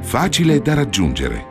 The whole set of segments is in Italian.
Facile da raggiungere.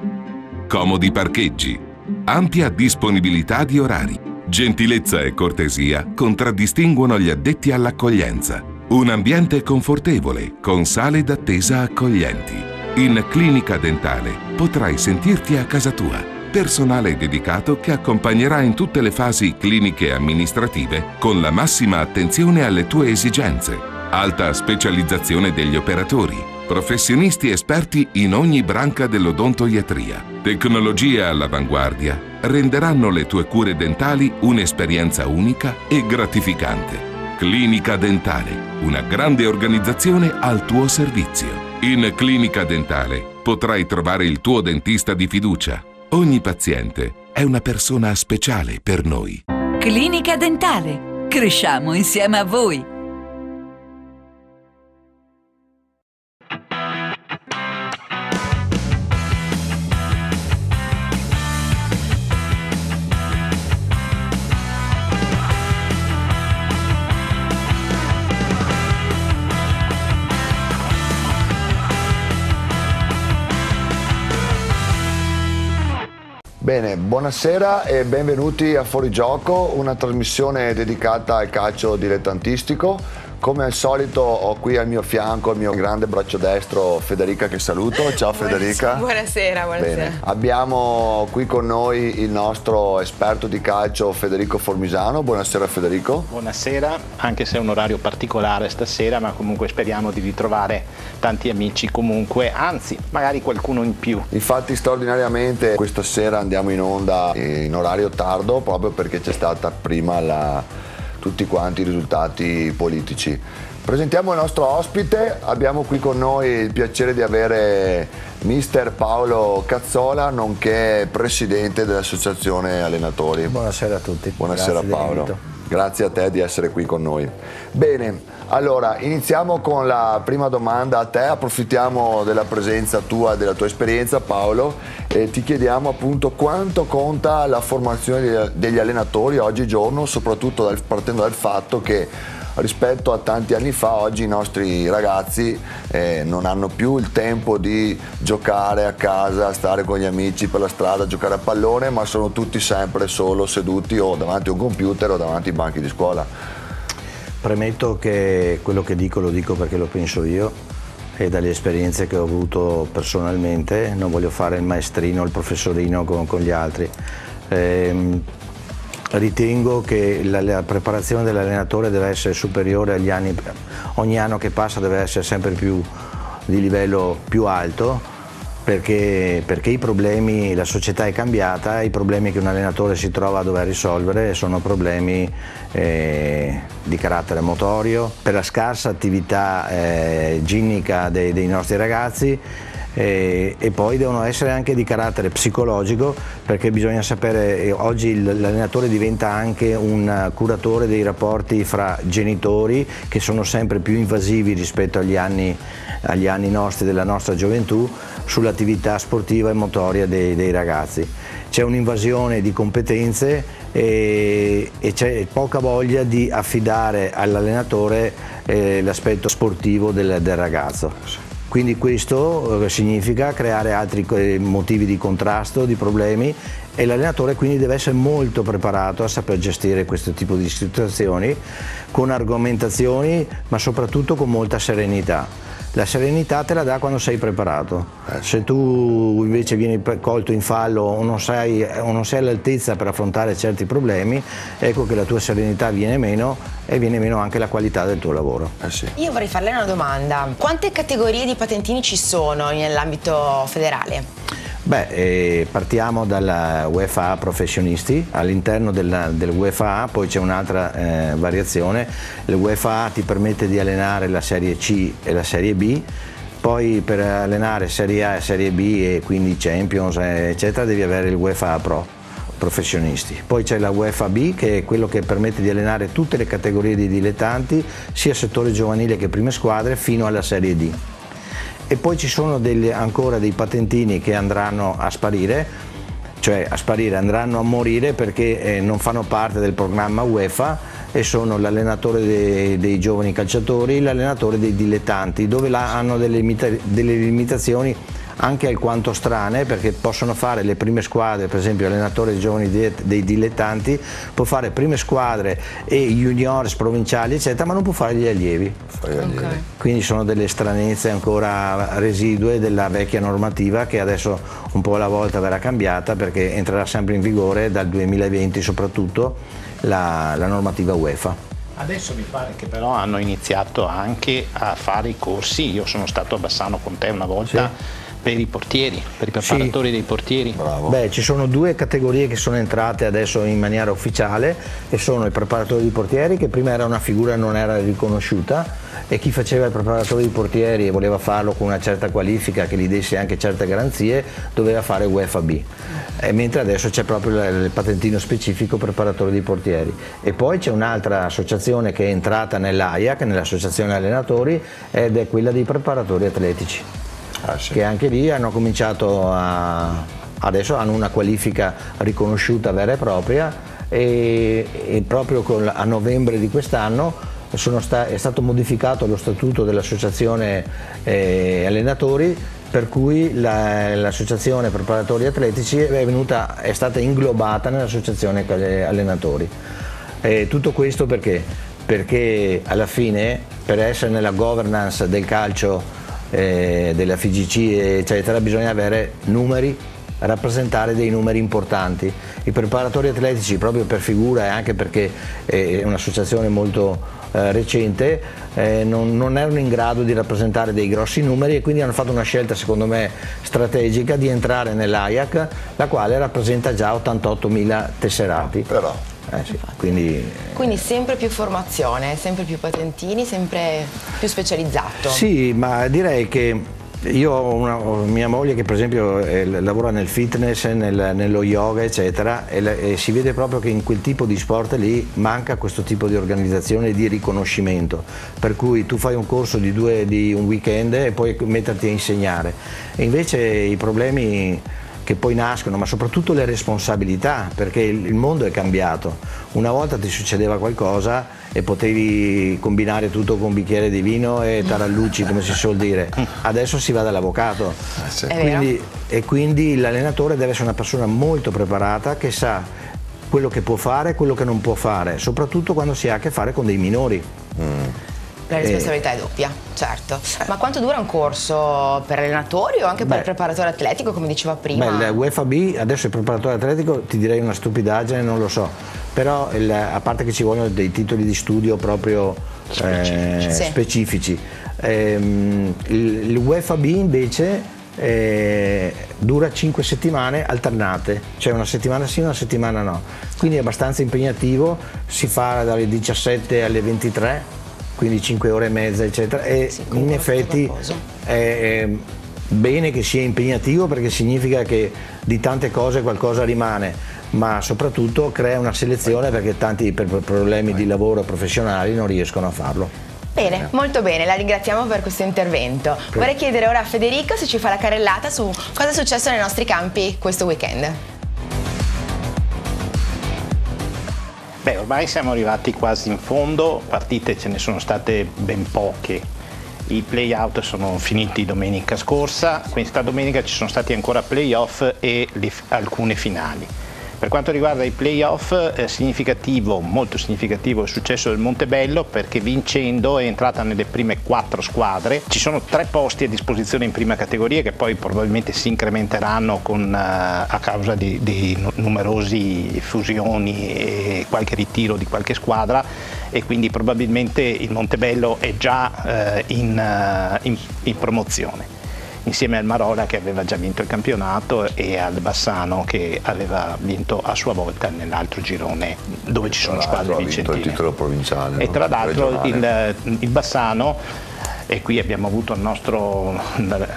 Comodi parcheggi. Ampia disponibilità di orari. Gentilezza e cortesia contraddistinguono gli addetti all'accoglienza. Un ambiente confortevole, con sale d'attesa accoglienti. In Clinica Dentale potrai sentirti a casa tua. Personale dedicato che accompagnerà in tutte le fasi cliniche e amministrative con la massima attenzione alle tue esigenze. Alta specializzazione degli operatori. Professionisti esperti in ogni branca dell'odontoiatria. Tecnologie all'avanguardia renderanno le tue cure dentali un'esperienza unica e gratificante. Clinica Dentale, una grande organizzazione al tuo servizio. In Clinica Dentale potrai trovare il tuo dentista di fiducia. Ogni paziente è una persona speciale per noi. Clinica Dentale. Cresciamo insieme a voi. Bene, buonasera e benvenuti a Fuorigioco, una trasmissione dedicata al calcio dilettantistico. Come al solito ho qui al mio fianco il mio grande braccio destro Federica che saluto. Ciao Federica. Buonasera, buonasera. Bene. Abbiamo qui con noi il nostro esperto di calcio Federico Formisano. Buonasera Federico. Buonasera, anche se è un orario particolare stasera, ma comunque speriamo di ritrovare tanti amici comunque, anzi magari qualcuno in più. Infatti straordinariamente questa sera andiamo in onda in orario tardo proprio perché c'è stata prima la tutti quanti i risultati politici. Presentiamo il nostro ospite, abbiamo qui con noi il piacere di avere mister Paolo Cazzola, nonché presidente dell'Associazione Allenatori. Buonasera a tutti. Buonasera Grazie Paolo. Grazie a te di essere qui con noi. Bene, allora iniziamo con la prima domanda a te, approfittiamo della presenza tua della tua esperienza Paolo e ti chiediamo appunto quanto conta la formazione degli allenatori oggigiorno, soprattutto dal, partendo dal fatto che rispetto a tanti anni fa oggi i nostri ragazzi eh, non hanno più il tempo di giocare a casa, stare con gli amici per la strada, giocare a pallone, ma sono tutti sempre solo seduti o davanti a un computer o davanti ai banchi di scuola. Premetto che quello che dico lo dico perché lo penso io e dalle esperienze che ho avuto personalmente, non voglio fare il maestrino, il professorino con, con gli altri. Eh, ritengo che la, la preparazione dell'allenatore deve essere superiore agli anni, ogni anno che passa deve essere sempre più di livello più alto perché, perché, i problemi, la società è cambiata, i problemi che un allenatore si trova a dover risolvere sono problemi eh, di carattere motorio, per la scarsa attività eh, ginnica dei, dei nostri ragazzi e, e, poi devono essere anche di carattere psicologico perché bisogna sapere, eh, oggi l'allenatore diventa anche un curatore dei rapporti fra genitori che sono sempre più invasivi rispetto agli anni, agli anni nostri della nostra gioventù sull'attività sportiva e motoria dei, dei ragazzi. C'è un'invasione di competenze e, e c'è poca voglia di affidare all'allenatore eh, l'aspetto sportivo del, del ragazzo. Quindi questo eh, significa creare altri eh, motivi di contrasto, di problemi e l'allenatore quindi deve essere molto preparato a saper gestire questo tipo di situazioni con argomentazioni ma soprattutto con molta serenità. La serenità te la dà quando sei preparato. Eh. Se tu invece vieni colto in fallo o non sei, o non sei all'altezza per affrontare certi problemi, ecco che la tua serenità viene meno e viene meno anche la qualità del tuo lavoro. Eh sì. Io vorrei farle una domanda. Quante categorie di patentini ci sono nell'ambito federale? Beh, eh, partiamo dalla UEFA professionisti, all'interno del, UEFA poi c'è un'altra eh, variazione, l'UEFA ti permette di allenare la Serie C e la Serie B, poi per allenare Serie A e Serie B e quindi Champions eh, eccetera devi avere il UEFA Pro professionisti. Poi c'è la UEFA B che è quello che permette di allenare tutte le categorie di dilettanti, sia settore giovanile che prime squadre, fino alla Serie D e poi ci sono delle, ancora dei patentini che andranno a sparire, cioè a sparire, andranno a morire perché eh, non fanno parte del programma UEFA e sono l'allenatore dei, dei, giovani calciatori l'allenatore dei dilettanti, dove hanno delle, delle limitazioni anche alquanto strane perché possono fare le prime squadre, per esempio l'allenatore dei giovani dei dilettanti può fare prime squadre e juniores provinciali eccetera ma non può fare gli allievi. Okay. Quindi sono delle stranezze ancora residue della vecchia normativa che adesso un po' alla volta verrà cambiata perché entrerà sempre in vigore dal 2020 soprattutto la, la normativa UEFA. Adesso mi pare che però hanno iniziato anche a fare i corsi, io sono stato a Bassano con te una volta. Sì per i portieri, per i preparatori sì. dei portieri? Bravo. Beh, ci sono due categorie che sono entrate adesso in maniera ufficiale e sono i preparatori di portieri che prima era una figura non era riconosciuta e chi faceva il preparatore di portieri e voleva farlo con una certa qualifica che gli desse anche certe garanzie doveva fare UEFA B. E mentre adesso c'è proprio il patentino specifico preparatore di portieri. E poi c'è un'altra associazione che è entrata nell'AIAC, nell'associazione allenatori, ed è quella dei preparatori atletici ah, sì. che anche lì hanno cominciato a, adesso hanno una qualifica riconosciuta vera e propria e, e proprio con, a novembre di quest'anno sta, è stato modificato lo statuto dell'associazione eh, allenatori per cui la, l'associazione preparatori atletici è, venuta, è stata inglobata nell'associazione allenatori. E tutto questo perché? Perché alla fine per essere nella governance del calcio eh, della FIGC eccetera bisogna avere numeri rappresentare dei numeri importanti. I preparatori atletici proprio per figura e anche perché è un'associazione molto eh, recente eh, non, non, erano in grado di rappresentare dei grossi numeri e quindi hanno fatto una scelta secondo me strategica di entrare nell'AIAC la quale rappresenta già 88.000 tesserati. Però. Eh sì, quindi, quindi, sempre più formazione, sempre più patentini, sempre più specializzato. Sì, ma direi che io ho, una, ho mia moglie che per esempio eh, lavora nel fitness, nel, nello yoga eccetera e, e, si vede proprio che in quel tipo di sport lì manca questo tipo di organizzazione e di riconoscimento. Per cui tu fai un corso di, due, di un weekend e puoi metterti a insegnare. E invece i problemi che poi nascono, ma soprattutto le responsabilità, perché il mondo è cambiato. Una volta ti succedeva qualcosa e potevi combinare tutto con un bicchiere di vino e tarallucci, come si suol dire. Adesso si va dall'avvocato. Eh quindi, e quindi l'allenatore deve essere una persona molto preparata che sa quello che può fare e quello che non può fare, soprattutto quando si ha a che fare con dei minori. Mm. La responsabilità è doppia, certo. Ma quanto dura un corso per allenatori o anche per beh, preparatore atletico, come diceva prima? Beh, l'UEFA B, adesso il preparatore atletico ti direi una stupidaggine, non lo so. Però il, a parte che ci vogliono dei titoli di studio proprio specifici, eh, sì. specifici. Ehm, l'UEFA B invece eh, dura 5 settimane alternate, cioè una settimana sì, una settimana no. Quindi è abbastanza impegnativo, si fa dalle 17 alle 23 quindi 5 ore e mezza eccetera e sì, in effetti è bene che sia impegnativo perché significa che di tante cose qualcosa rimane ma soprattutto crea una selezione perché tanti per problemi di lavoro professionali non riescono a farlo. Bene, molto bene, la ringraziamo per questo intervento. Vorrei chiedere ora a Federico se ci fa la carrellata su cosa è successo nei nostri campi questo weekend. Beh, ormai siamo arrivati quasi in fondo, partite ce ne sono state ben poche. I play-out sono finiti domenica scorsa, questa domenica ci sono stati ancora play-off e alcune finali. Per quanto riguarda i playoff, eh, significativo, molto significativo il successo del Montebello perché vincendo è entrata nelle prime quattro squadre. Ci sono tre posti a disposizione in prima categoria che poi probabilmente si incrementeranno con, eh, a causa di, di numerosi fusioni e qualche ritiro di qualche squadra e quindi probabilmente il Montebello è già eh, in, eh, in, in promozione insieme al Marola che aveva già vinto il campionato e al Bassano che aveva vinto a sua volta nell'altro girone dove ci sono squadre vinto il titolo provinciale. E tra l'altro il, il Bassano e qui abbiamo avuto il nostro,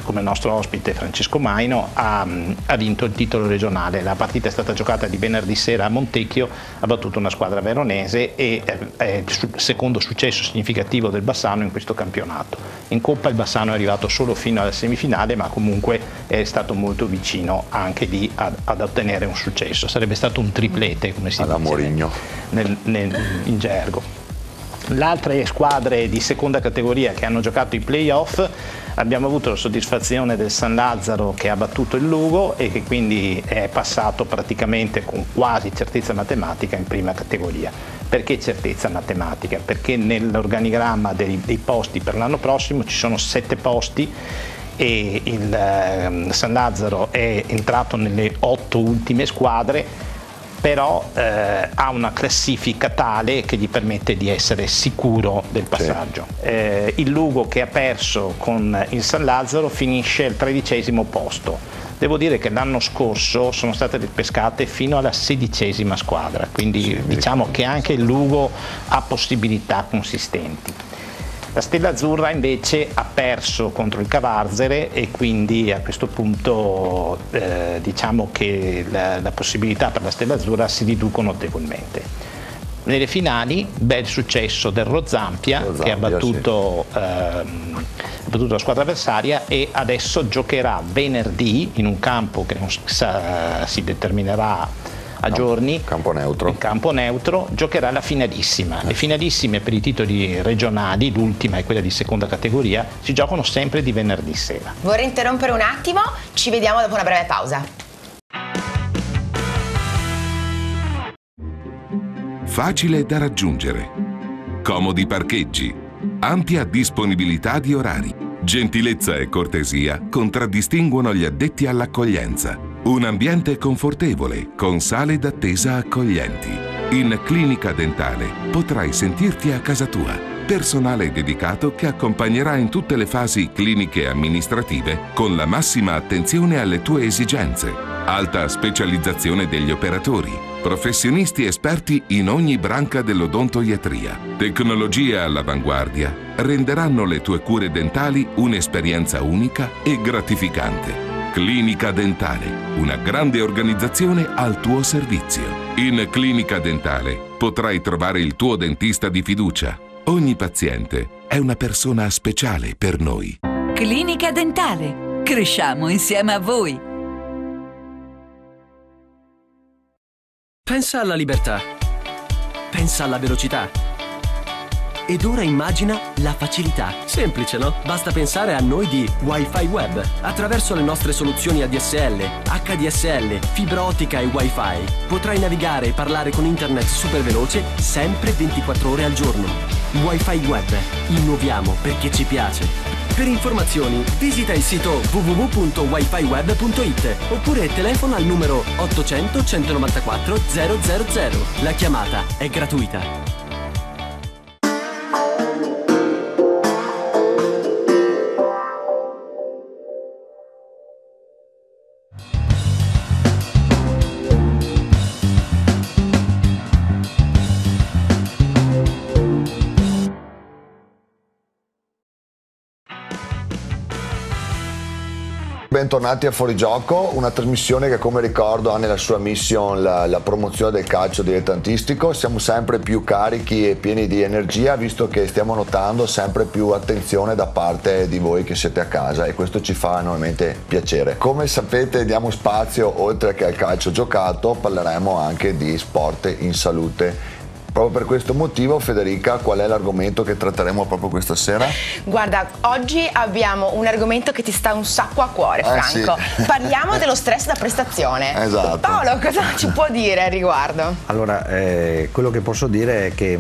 come nostro ospite Francesco Maino, ha, ha, vinto il titolo regionale. La partita è stata giocata di venerdì sera a Montecchio, ha battuto una squadra veronese e è il secondo successo significativo del Bassano in questo campionato. In Coppa il Bassano è arrivato solo fino alla semifinale, ma comunque è stato molto vicino anche lì ad, ad ottenere un successo. Sarebbe stato un triplete, come si dice nel, nel, in gergo. Le altre squadre di seconda categoria che hanno giocato i playoff abbiamo avuto la soddisfazione del San Lazzaro che ha battuto il Lugo e che quindi è passato praticamente con quasi certezza matematica in prima categoria. Perché certezza matematica? Perché nell'organigramma dei, dei posti per l'anno prossimo ci sono sette posti e il eh, San Lazzaro è entrato nelle otto ultime squadre però eh, ha una classifica tale che gli permette di essere sicuro del passaggio. Sì. Eh, il Lugo che ha perso con il San Lazzaro finisce al tredicesimo posto. Devo dire che l'anno scorso sono state pescate fino alla sedicesima squadra, quindi sì, diciamo che anche il Lugo ha possibilità consistenti. La Stella Azzurra invece ha perso contro il Cavarzere e quindi a questo punto eh, diciamo che la, la possibilità per la Stella Azzurra si riducono notevolmente. Nelle finali, bel successo del Rozampia, Rozampia che ha battuto, sì. ehm, battuto, la squadra avversaria e adesso giocherà venerdì in un campo che non sa, si determinerà a giorni campo neutro. in campo neutro giocherà la finalissima. Le finalissime per i titoli regionali, l'ultima è quella di seconda categoria, si giocano sempre di venerdì sera. Vorrei interrompere un attimo, ci vediamo dopo una breve pausa. Facile da raggiungere. Comodi parcheggi. Ampia disponibilità di orari. Gentilezza e cortesia contraddistinguono gli addetti all'accoglienza un ambiente confortevole con sale d'attesa accoglienti. In Clinica Dentale potrai sentirti a casa tua. Personale dedicato che accompagnerà in tutte le fasi cliniche e amministrative con la massima attenzione alle tue esigenze. Alta specializzazione degli operatori. Professionisti esperti in ogni branca dell'odontoiatria. Tecnologie all'avanguardia renderanno le tue cure dentali un'esperienza unica e gratificante. Clinica Dentale, una grande organizzazione al tuo servizio. In Clinica Dentale potrai trovare il tuo dentista di fiducia. Ogni paziente è una persona speciale per noi. Clinica Dentale. Cresciamo insieme a voi. Pensa alla libertà. Pensa alla velocità ed ora immagina la facilità. Semplice, no? Basta pensare a noi di Wi-Fi Web. Attraverso le nostre soluzioni ADSL, HDSL, fibra ottica e Wi-Fi potrai navigare e parlare con internet super veloce sempre 24 ore al giorno. Wi-Fi Web. Innoviamo perché ci piace. Per informazioni visita il sito www.wifiweb.it oppure telefona al numero 800 194 000. La chiamata è gratuita. Bentornati a Fuorigioco, una trasmissione che come ricordo ha nella sua mission la, la, promozione del calcio dilettantistico. Siamo sempre più carichi e pieni di energia visto che stiamo notando sempre più attenzione da parte di voi che siete a casa e questo ci fa enormemente piacere. Come sapete diamo spazio oltre che al calcio giocato, parleremo anche di sport in salute Proprio per questo motivo, Federica, qual è l'argomento che tratteremo proprio questa sera? Guarda, oggi abbiamo un argomento che ti sta un sacco a cuore, eh, Franco. Sì. Parliamo dello stress da prestazione. Esatto. Paolo, cosa ci può dire al riguardo? Allora, eh, quello che posso dire è che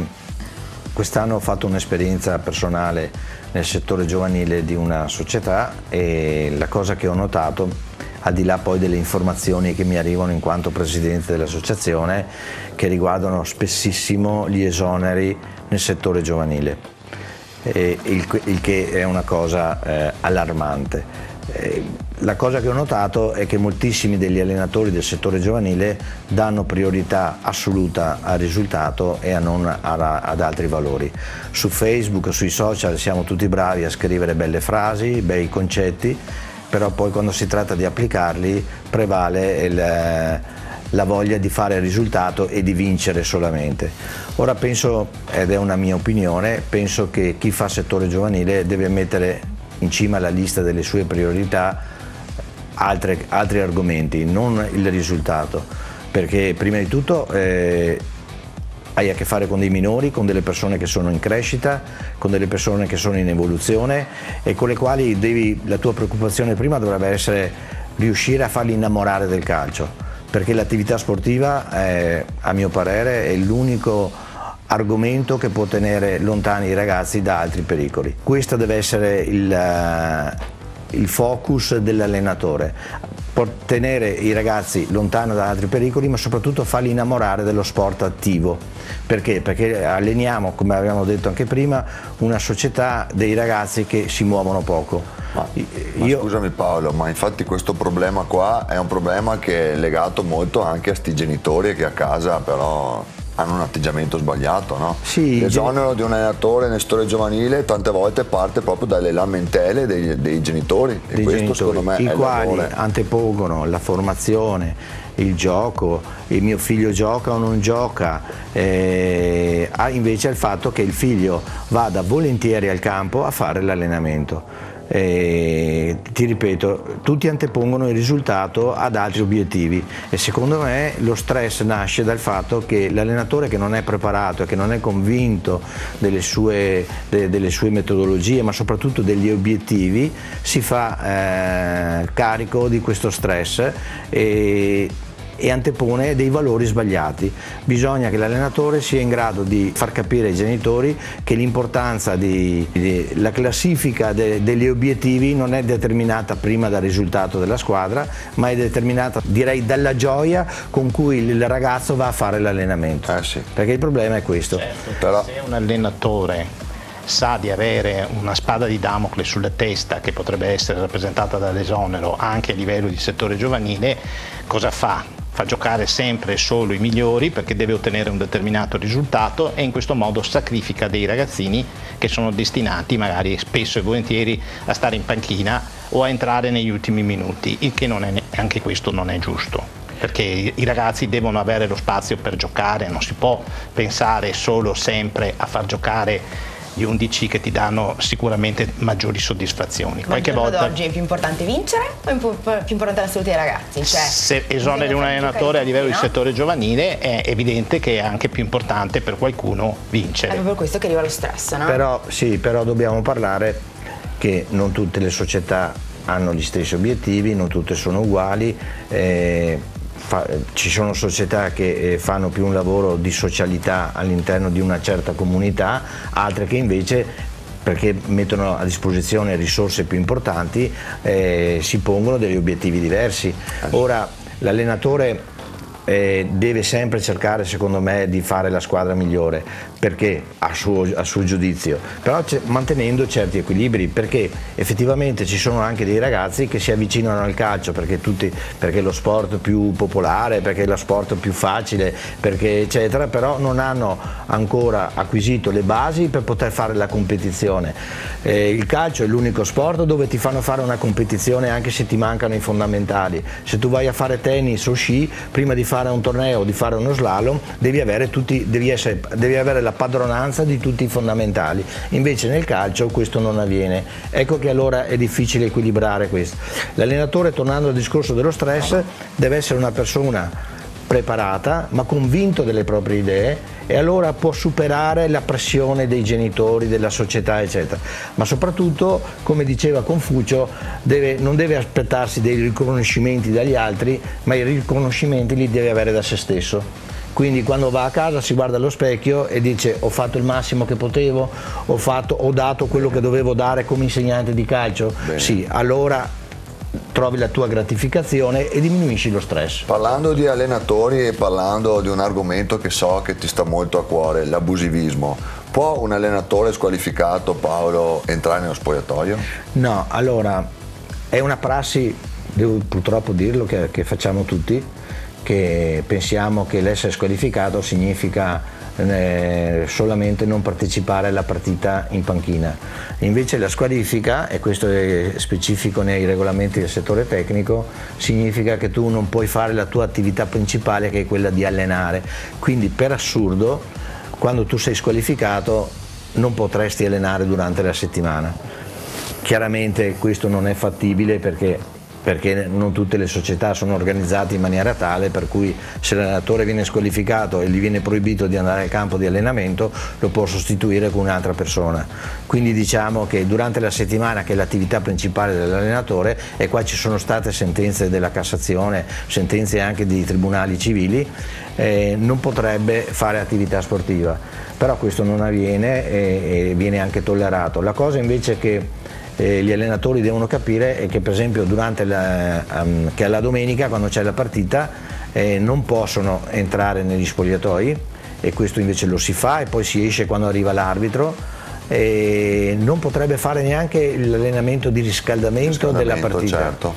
quest'anno ho fatto un'esperienza personale nel settore giovanile di una società e la cosa che ho notato al di là poi delle informazioni che mi arrivano in quanto presidente dell'associazione che riguardano spessissimo gli esoneri nel settore giovanile, il, il, che è una cosa eh, allarmante. Eh, la cosa che ho notato è che moltissimi degli allenatori del settore giovanile danno priorità assoluta al risultato e non a, ad altri valori. Su Facebook, sui social siamo tutti bravi a scrivere belle frasi, bei concetti, però poi quando si tratta di applicarli prevale il, eh, la voglia di fare il risultato e di vincere solamente. Ora penso, ed è una mia opinione, penso che chi fa settore giovanile deve mettere in cima alla lista delle sue priorità altre, altri argomenti, non il risultato, perché prima di tutto eh, hai a che fare con dei minori, con delle persone che sono in crescita, con delle persone che sono in evoluzione e con le quali devi, la tua preoccupazione prima dovrebbe essere riuscire a farli innamorare del calcio, perché l'attività sportiva è, a mio parere è l'unico argomento che può tenere lontani i ragazzi da altri pericoli. Questo deve essere il, uh, il focus dell'allenatore, tenere i ragazzi lontano da altri pericoli ma soprattutto farli innamorare dello sport attivo. Perché? Perché alleniamo, come abbiamo detto anche prima, una società dei ragazzi che si muovono poco. Ma, ma Io... scusami Paolo, ma infatti questo problema qua è un problema che è legato molto anche a sti genitori che a casa però hanno un atteggiamento sbagliato, no? Sì, L'esonero di un allenatore nel settore giovanile tante volte parte proprio dalle lamentele dei, dei genitori dei e questo genitori, secondo me i è quali l'errore. antepongono la formazione, il gioco, il mio figlio gioca o non gioca, eh, ha invece il fatto che il figlio vada volentieri al campo a fare l'allenamento. Eh, ti ripeto, tutti antepongono il risultato ad altri obiettivi e secondo me lo stress nasce dal fatto che l'allenatore che non è preparato e che non è convinto delle sue, de, delle sue metodologie ma soprattutto degli obiettivi si fa eh, carico di questo stress e e antepone dei valori sbagliati. Bisogna che l'allenatore sia in grado di far capire ai genitori che l'importanza della classifica de, degli obiettivi non è determinata prima dal risultato della squadra, ma è determinata direi dalla gioia con cui il ragazzo va a fare l'allenamento. Eh sì. Perché il problema è questo. Certo, Però... Se un allenatore sa di avere una spada di Damocle sulla testa che potrebbe essere rappresentata dall'esonero anche a livello di settore giovanile, cosa fa? Fa giocare sempre e solo i migliori perché deve ottenere un determinato risultato e in questo modo sacrifica dei ragazzini che sono destinati magari spesso e volentieri a stare in panchina o a entrare negli ultimi minuti, il che non è, anche questo non è giusto perché i ragazzi devono avere lo spazio per giocare, non si può pensare solo sempre a far giocare gli 11 che ti danno sicuramente maggiori soddisfazioni. Ma Qualche volta oggi è più importante vincere o è più importante la salute dei ragazzi? Cioè, se esoneri un allenatore a livello no? di settore giovanile è evidente che è anche più importante per qualcuno vincere. È proprio questo che arriva lo stress, no? Però, sì, però dobbiamo parlare che non tutte le società hanno gli stessi obiettivi, non tutte sono uguali. Eh, fa, ci sono società che eh, fanno più un lavoro di socialità all'interno di una certa comunità, altre che invece perché mettono a disposizione risorse più importanti, eh, si pongono degli obiettivi diversi. Ora l'allenatore eh, deve sempre cercare secondo me di fare la squadra migliore perché? A suo, a suo giudizio. Però mantenendo certi equilibri perché effettivamente ci sono anche dei ragazzi che si avvicinano al calcio perché, tutti, perché è lo sport più popolare perché è lo sport più facile perché eccetera però non hanno ancora acquisito le basi per poter fare la competizione. Eh, il calcio è l'unico sport dove ti fanno fare una competizione anche se ti mancano i fondamentali. Se tu vai a fare tennis o sci prima di fare un torneo o di fare uno slalom devi avere, tutti, devi, essere, devi avere la padronanza di tutti i fondamentali, invece nel calcio questo non avviene. Ecco che allora è difficile equilibrare questo. L'allenatore, tornando al discorso dello stress, deve essere una persona preparata ma convinto delle proprie idee e allora può superare la pressione dei genitori, della società eccetera. Ma soprattutto, come diceva Confucio, deve, non deve aspettarsi dei riconoscimenti dagli altri, ma i riconoscimenti li deve avere da se stesso. Quindi quando va a casa si guarda allo specchio e dice ho fatto il massimo che potevo, ho, fatto, ho dato quello che dovevo dare come insegnante di calcio. Bene. Sì, allora trovi la tua gratificazione e diminuisci lo stress. Parlando di allenatori e parlando di un argomento che so che ti sta molto a cuore, l'abusivismo, può un allenatore squalificato, Paolo, entrare nello spogliatoio? No, allora è una prassi, devo purtroppo dirlo, che, che facciamo tutti, che pensiamo che l'essere squalificato significa eh, solamente non partecipare alla partita in panchina. Invece la squalifica, e questo è specifico nei regolamenti del settore tecnico, significa che tu non puoi fare la tua attività principale che è quella di allenare. Quindi per assurdo, quando tu sei squalificato non potresti allenare durante la settimana. Chiaramente questo non è fattibile perché perché non tutte le società sono organizzate in maniera tale per cui se l'allenatore viene squalificato e gli viene proibito di andare al campo di allenamento lo può sostituire con un'altra persona. Quindi diciamo che durante la settimana che è l'attività principale dell'allenatore e qua ci sono state sentenze della Cassazione, sentenze anche di tribunali civili, eh, non potrebbe fare attività sportiva, però questo non avviene e, e viene anche tollerato. La cosa invece che eh, gli allenatori devono capire è che per esempio durante la, um, che alla domenica quando c'è la partita eh, non possono entrare negli spogliatoi e questo invece lo si fa e poi si esce quando arriva l'arbitro e non potrebbe fare neanche l'allenamento di riscaldamento, riscaldamento della partita. Certo.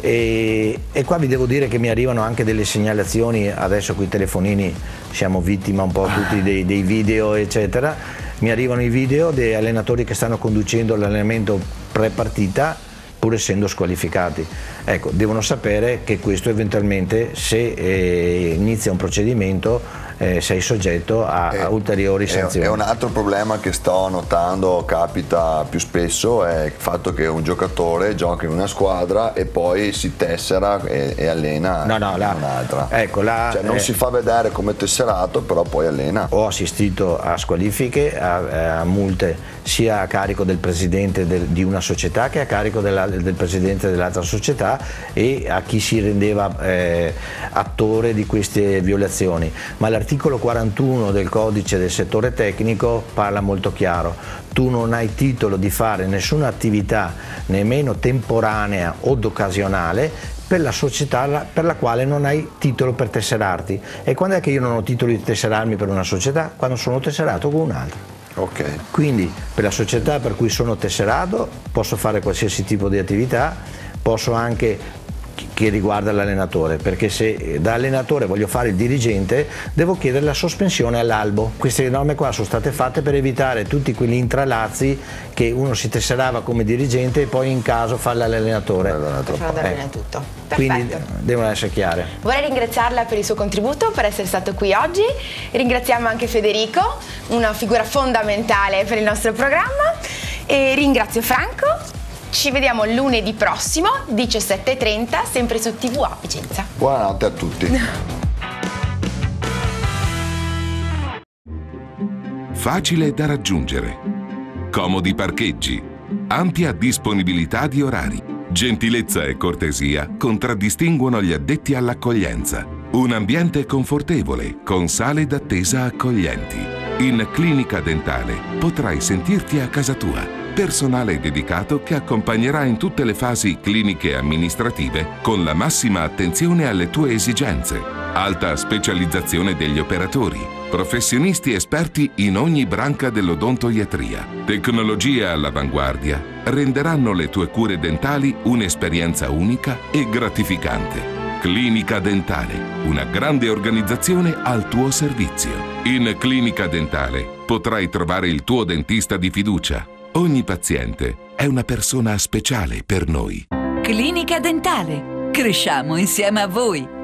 E, e, qua vi devo dire che mi arrivano anche delle segnalazioni, adesso con i telefonini siamo vittima un po' tutti dei, dei video eccetera, mi arrivano i video dei allenatori che stanno conducendo l'allenamento pre-partita pur essendo squalificati. Ecco, devono sapere che questo eventualmente se eh, inizia un procedimento eh, sei soggetto a, a ulteriori sanzioni. È, un altro problema che sto notando capita più spesso è il fatto che un giocatore gioca in una squadra e poi si tessera e, e allena no, no, la, un'altra. Ecco, la, cioè, non eh, si fa vedere come tesserato, però poi allena. Ho assistito a squalifiche, a, a multe sia a carico del presidente del, di una società che a carico della, del presidente dell'altra società e a chi si rendeva eh, attore di queste violazioni. Ma l'articolo 41 del codice del settore tecnico parla molto chiaro. Tu non hai titolo di fare nessuna attività, nemmeno temporanea o occasionale, per la società per la quale non hai titolo per tesserarti. E quando è che io non ho titolo di tesserarmi per una società? Quando sono tesserato con un'altra. Okay. Quindi per la società per cui sono tesserato posso fare qualsiasi tipo di attività, posso anche che riguarda l'allenatore, perché se da allenatore voglio fare il dirigente devo chiedere la sospensione all'albo. Queste norme qua sono state fatte per evitare tutti quegli intralazzi che uno si tesserava come dirigente e poi in caso fa l'allenatore. Eh. tutto. Perfetto. Quindi devono essere chiare. Vorrei ringraziarla per il suo contributo, per essere stato qui oggi. Ringraziamo anche Federico, una figura fondamentale per il nostro programma. E ringrazio Franco ci vediamo lunedì prossimo, 17.30, sempre su TV a Vicenza. Buonanotte a tutti. Facile da raggiungere. Comodi parcheggi. Ampia disponibilità di orari. Gentilezza e cortesia contraddistinguono gli addetti all'accoglienza. Un ambiente confortevole, con sale d'attesa accoglienti. In Clinica Dentale potrai sentirti a casa tua personale dedicato che accompagnerà in tutte le fasi cliniche e amministrative con la massima attenzione alle tue esigenze. Alta specializzazione degli operatori, professionisti esperti in ogni branca dell'odontoiatria, tecnologie all'avanguardia renderanno le tue cure dentali un'esperienza unica e gratificante. Clinica Dentale, una grande organizzazione al tuo servizio. In Clinica Dentale potrai trovare il tuo dentista di fiducia Ogni paziente è una persona speciale per noi. Clinica Dentale. Cresciamo insieme a voi.